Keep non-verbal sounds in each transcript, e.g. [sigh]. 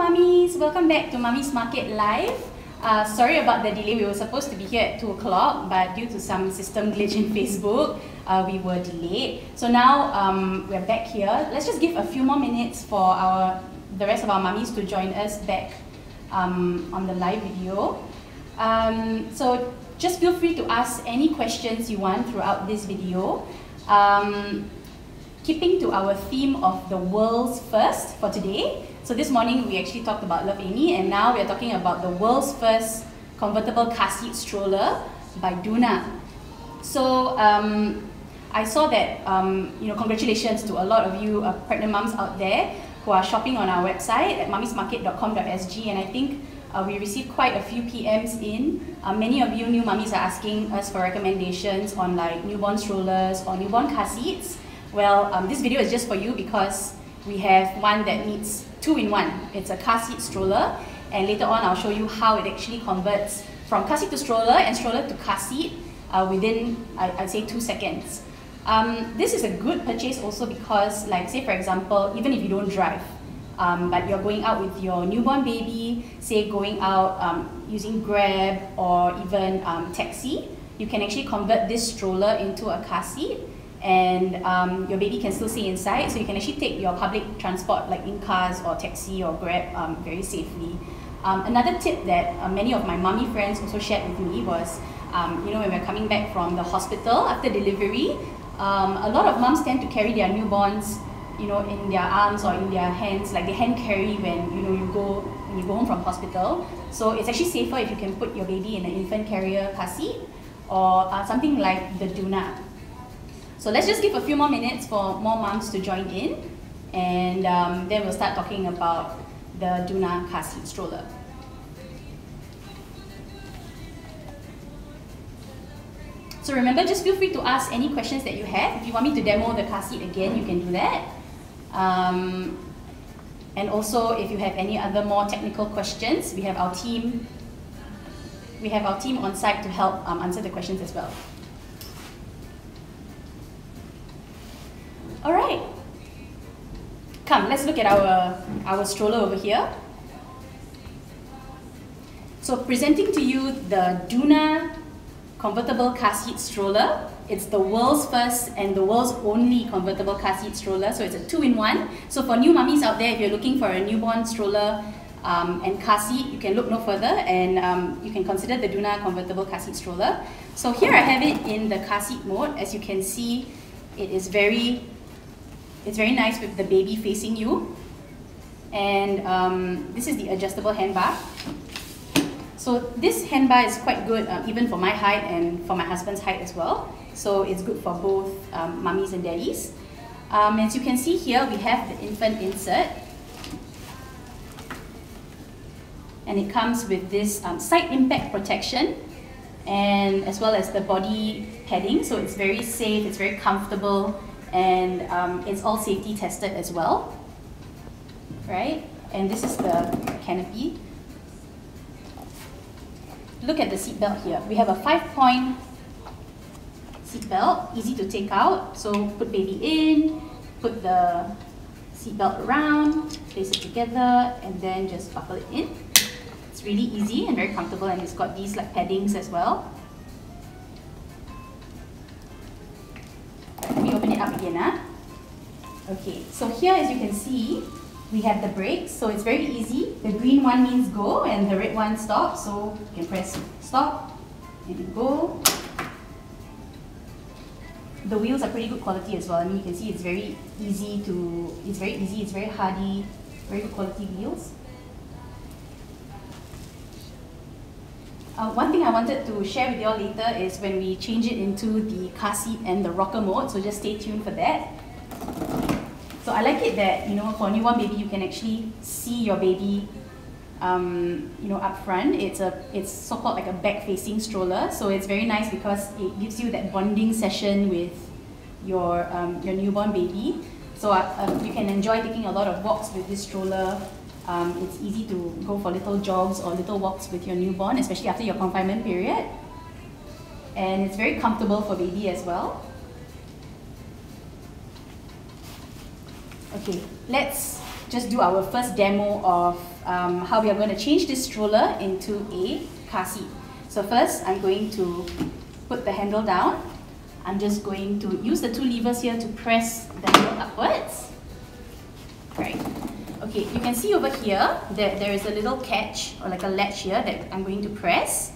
mummies, welcome back to Mummy's Market Live. Uh, sorry about the delay, we were supposed to be here at 2 o'clock, but due to some system glitch in [laughs] Facebook, uh, we were delayed. So now um, we're back here. Let's just give a few more minutes for our the rest of our mummies to join us back um, on the live video. Um, so just feel free to ask any questions you want throughout this video. Um, keeping to our theme of the world's first for today. So this morning we actually talked about Love Amy and now we're talking about the world's first convertible car seat stroller by Doona. So um, I saw that, um, you know, congratulations to a lot of you uh, pregnant moms out there who are shopping on our website at mummiesmarket.com.sg and I think uh, we received quite a few PMs in. Uh, many of you new mummies are asking us for recommendations on like newborn strollers or newborn car seats. Well, um, this video is just for you because we have one that needs two in one. It's a car seat stroller and later on I'll show you how it actually converts from car seat to stroller and stroller to car seat uh, within, I, I'd say, two seconds. Um, this is a good purchase also because, like say for example, even if you don't drive, um, but you're going out with your newborn baby, say going out um, using Grab or even um, taxi, you can actually convert this stroller into a car seat and um, your baby can still stay inside so you can actually take your public transport like in cars or taxi or grab um, very safely. Um, another tip that uh, many of my mummy friends also shared with me was um, you know when we're coming back from the hospital after delivery um, a lot of moms tend to carry their newborns you know in their arms or in their hands like they hand carry when you know you go when you go home from hospital. So it's actually safer if you can put your baby in an infant carrier car seat or uh, something like the Doona so let's just give a few more minutes for more moms to join in and um, then we'll start talking about the Doona car seat stroller. So remember, just feel free to ask any questions that you have. If you want me to demo the car seat again, you can do that. Um, and also, if you have any other more technical questions, we have our team. We have our team on site to help um, answer the questions as well. All right. Come, let's look at our, our stroller over here. So presenting to you the Doona convertible car seat stroller. It's the world's first and the world's only convertible car seat stroller. So it's a two-in-one. So for new mummies out there, if you're looking for a newborn stroller um, and car seat, you can look no further and um, you can consider the Doona convertible car seat stroller. So here I have it in the car seat mode. As you can see, it is very it's very nice with the baby facing you. And um, this is the adjustable handbar. So this handbar is quite good uh, even for my height and for my husband's height as well. So it's good for both um, mummies and daddies. Um, as you can see here, we have the infant insert. And it comes with this um, side impact protection and as well as the body padding. So it's very safe, it's very comfortable, and um, it's all safety tested as well, right? And this is the canopy. Look at the seatbelt here. We have a five-point seatbelt, easy to take out. So put baby in, put the seatbelt around, place it together, and then just buckle it in. It's really easy and very comfortable, and it's got these like paddings as well. Again. Okay, so here as you can see, we have the brakes, so it's very easy. The green one means go and the red one stop, so you can press stop and go. The wheels are pretty good quality as well. I mean, you can see it's very easy to, it's very easy, it's very hardy, very good quality wheels. Uh, one thing I wanted to share with you all later is when we change it into the car seat and the rocker mode, so just stay tuned for that. So I like it that, you know, for newborn baby, you can actually see your baby, um, you know, up front. It's a, it's so-called like a back-facing stroller, so it's very nice because it gives you that bonding session with your, um, your newborn baby. So uh, um, you can enjoy taking a lot of walks with this stroller um, it's easy to go for little jogs or little walks with your newborn, especially after your confinement period. And it's very comfortable for baby as well. Okay, let's just do our first demo of um, how we are going to change this stroller into a car seat. So first, I'm going to put the handle down. I'm just going to use the two levers here to press the handle upwards. Right. Okay, you can see over here that there is a little catch or like a latch here that I'm going to press.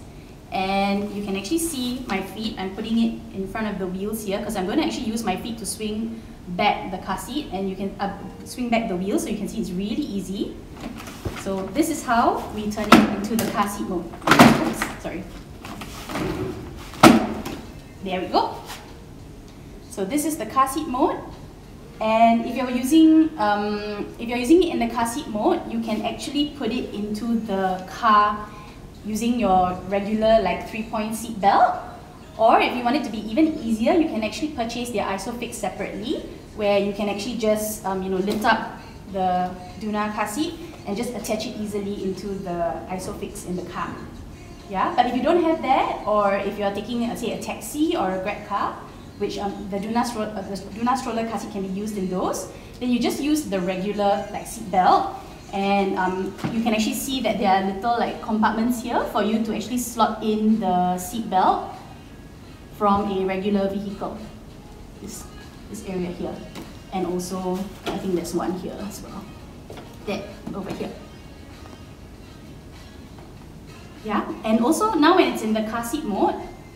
And you can actually see my feet. I'm putting it in front of the wheels here because I'm going to actually use my feet to swing back the car seat and you can uh, swing back the wheels so you can see it's really easy. So this is how we turn it into the car seat mode. Oops, sorry. There we go. So this is the car seat mode. And if you're using um, if you're using it in the car seat mode, you can actually put it into the car using your regular like three-point seat belt. Or if you want it to be even easier, you can actually purchase their ISOFIX separately, where you can actually just um, you know lift up the Doona car seat and just attach it easily into the ISOFIX in the car. Yeah, but if you don't have that, or if you're taking, uh, say, a taxi or a Grab car, which um, the, stroller, uh, the stroller car seat can be used in those, then you just use the regular like seat belt, and um, you can actually see that there are little like compartments here for you to actually slot in the seat belt from a regular vehicle. This, this area here, and also I think there's one here as well. That over here. Yeah, and also now when it's in the car seat mode,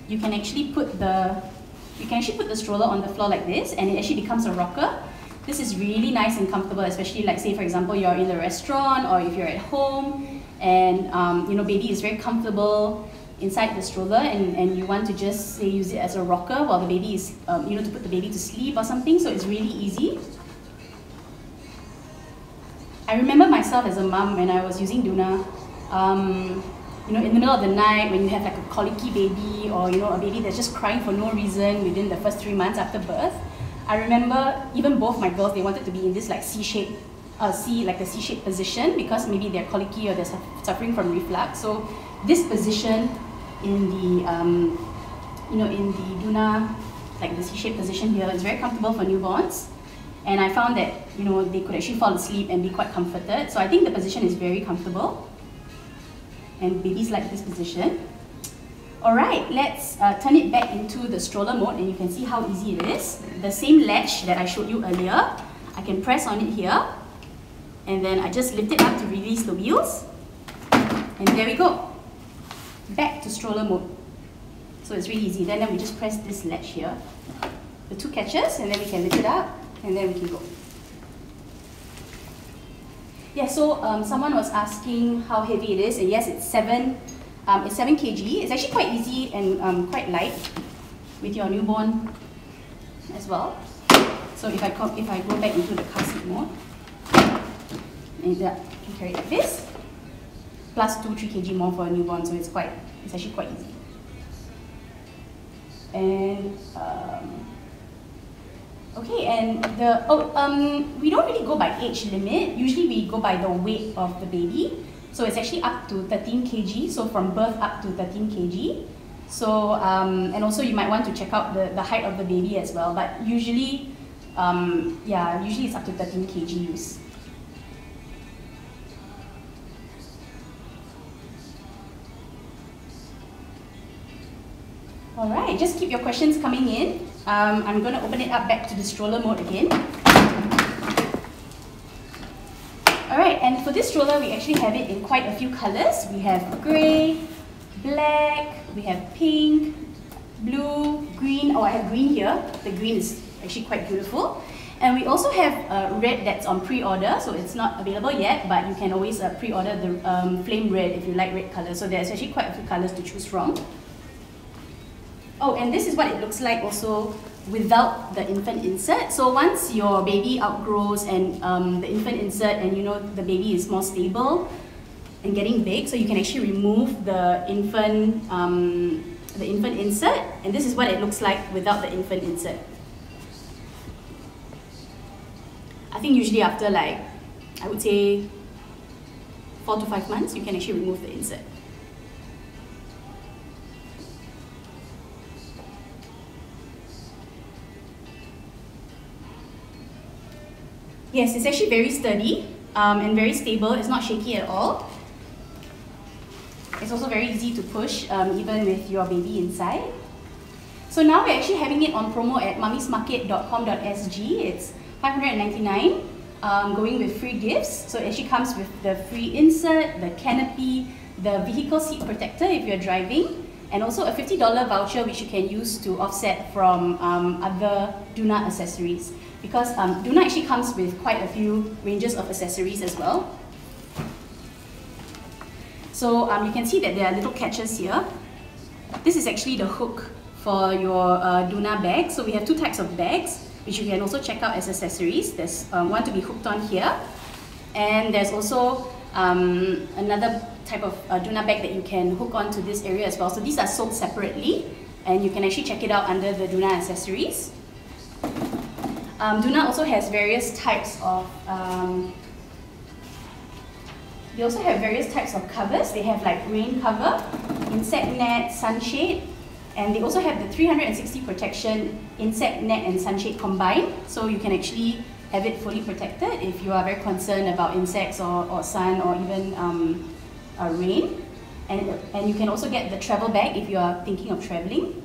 you can actually put the you can actually put the stroller on the floor like this and it actually becomes a rocker. This is really nice and comfortable, especially like say for example you're in the restaurant or if you're at home and um, you know baby is very comfortable inside the stroller and, and you want to just say use it as a rocker while the baby is um, you know to put the baby to sleep or something so it's really easy. I remember myself as a mom when I was using Doona. Um, you know, in the middle of the night when you have like a colicky baby or you know a baby that's just crying for no reason within the first three months after birth, I remember even both my girls they wanted to be in this like C-shaped, uh, C like a C-shaped position because maybe they're colicky or they're suffering from reflux. So this position in the um, you know in the Doona like the C-shaped position here is very comfortable for newborns. And I found that you know they could actually fall asleep and be quite comforted. So I think the position is very comfortable and babies like this position. Alright, let's uh, turn it back into the stroller mode and you can see how easy it is. The same latch that I showed you earlier, I can press on it here and then I just lift it up to release the wheels and there we go. Back to stroller mode. So it's really easy. Then, then we just press this latch here, the two catches and then we can lift it up and then we can go. Yeah, so um, someone was asking how heavy it is, and yes, it's seven. Um, it's seven kg. It's actually quite easy and um, quite light with your newborn as well. So if I if I go back into the car seat mode, and that can carry like this, plus two three kg more for a newborn, so it's quite it's actually quite easy. And um, Okay, and the, oh, um, we don't really go by age limit. Usually we go by the weight of the baby. So it's actually up to 13 kg, so from birth up to 13 kg. So, um, and also you might want to check out the, the height of the baby as well, but usually, um, yeah, usually it's up to 13 kg All right, just keep your questions coming in. Um, I'm going to open it up back to the stroller mode again. Alright, and for this stroller, we actually have it in quite a few colors. We have grey, black, we have pink, blue, green. Oh, I have green here. The green is actually quite beautiful. And we also have uh, red that's on pre-order, so it's not available yet, but you can always uh, pre-order the um, flame red if you like red color. So there's actually quite a few colors to choose from. Oh, and this is what it looks like also without the infant insert. So once your baby outgrows and um, the infant insert and you know the baby is more stable and getting big, so you can actually remove the infant um, the infant insert, and this is what it looks like without the infant insert. I think usually after like, I would say four to five months, you can actually remove the insert. Yes, it's actually very sturdy. um, and very stable. It's not shaky at all. It's also very easy to push, um, even with your baby inside. So now we're actually having it on promo at mummiesmarket.com.sg. It's 599 um, going with free gifts. So it actually comes with the free insert, the canopy, the vehicle seat protector if you're driving, and also a $50 voucher which you can use to offset from um, other Doona accessories. Because um, Doona actually comes with quite a few ranges of accessories as well. So um, you can see that there are little catches here. This is actually the hook for your uh, Doona bag. So we have two types of bags, which you can also check out as accessories. There's um, one to be hooked on here. And there's also um, another type of uh, Doona bag that you can hook onto this area as well. So these are sold separately and you can actually check it out under the Doona accessories. Um, Doona also has various types of um, they also have various types of covers. They have like rain cover, insect net, sunshade, and they also have the 360 protection insect net and sunshade combined. So you can actually have it fully protected if you are very concerned about insects or, or sun or even um, uh, rain. And, and you can also get the travel bag if you are thinking of traveling.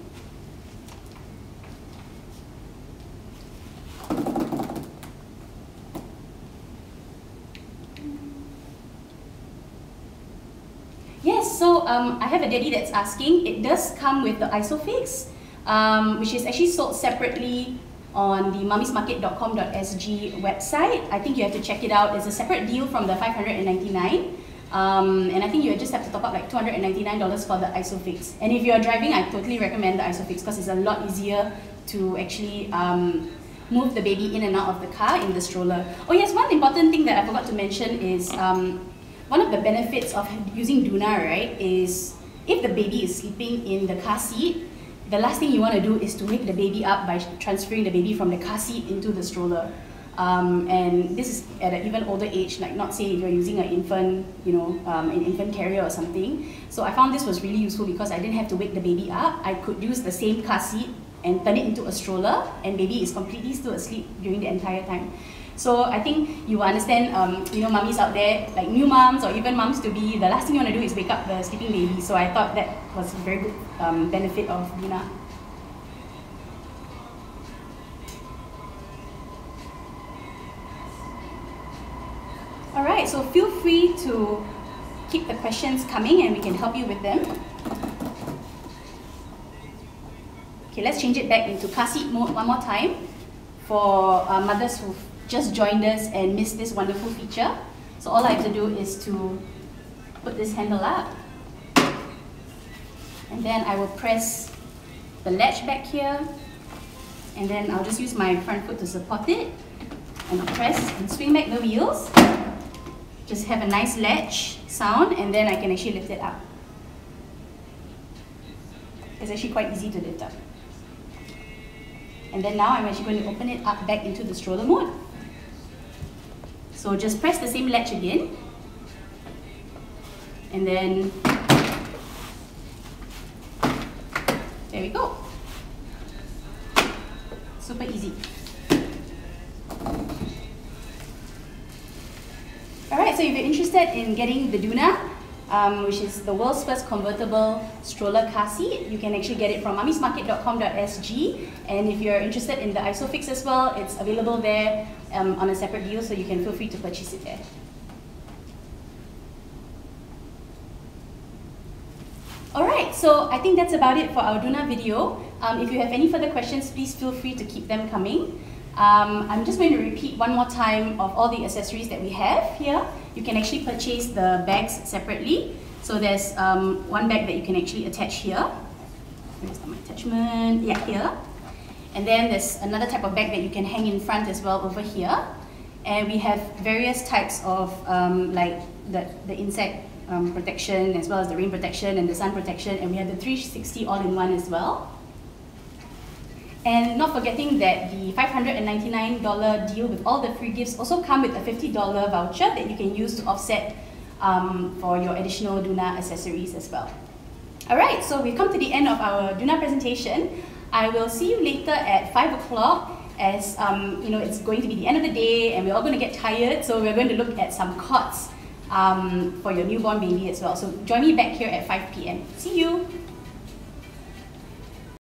Yes, so um, I have a daddy that's asking. It does come with the Isofix, um, which is actually sold separately on the mummiesmarket.com.sg website. I think you have to check it out. It's a separate deal from the 599. Um, and I think you just have to top up like $299 for the Isofix. And if you're driving, I totally recommend the Isofix because it's a lot easier to actually um, move the baby in and out of the car in the stroller. Oh yes, one important thing that I forgot to mention is um, one of the benefits of using Doona, right, is if the baby is sleeping in the car seat, the last thing you want to do is to wake the baby up by transferring the baby from the car seat into the stroller. Um, and this is at an even older age, like not say if you're using an infant, you know, um, an infant carrier or something. So I found this was really useful because I didn't have to wake the baby up. I could use the same car seat and turn it into a stroller and baby is completely still asleep during the entire time. So I think you understand, um, you know, mummies out there, like new moms or even moms to be, the last thing you want to do is wake up the sleeping baby. So I thought that was a very good um, benefit of Doona. All right, so feel free to keep the questions coming and we can help you with them. Okay, let's change it back into car seat mode one more time for uh, mothers who've just joined us and missed this wonderful feature. So all I have to do is to put this handle up and then I will press the latch back here and then I'll just use my front foot to support it and I'll press and swing back the wheels just have a nice latch sound and then I can actually lift it up. It's actually quite easy to lift up. And then now I'm actually going to open it up back into the stroller mode. So just press the same latch again. And then, there we go. Super easy. Alright, so if you're interested in getting the Doona, um, which is the world's first convertible stroller car seat. You can actually get it from mummiesmarket.com.sg. And if you're interested in the Isofix as well, it's available there um, on a separate deal, so you can feel free to purchase it there. Alright, so I think that's about it for our Doona video. Um, if you have any further questions, please feel free to keep them coming. Um, I'm just going to repeat one more time of all the accessories that we have here. You can actually purchase the bags separately. So there's um, one bag that you can actually attach here. Where's my attachment? Yeah, here. And then there's another type of bag that you can hang in front as well over here. And we have various types of um, like the, the insect um, protection as well as the rain protection and the sun protection. And we have the 360 all-in-one as well. And not forgetting that the $599 deal with all the free gifts also come with a $50 voucher that you can use to offset um, for your additional Doona accessories as well. Alright, so we've come to the end of our Doona presentation. I will see you later at 5 o'clock as um, you know, it's going to be the end of the day and we're all going to get tired, so we're going to look at some cots um, for your newborn baby as well. So join me back here at 5 p.m. See you!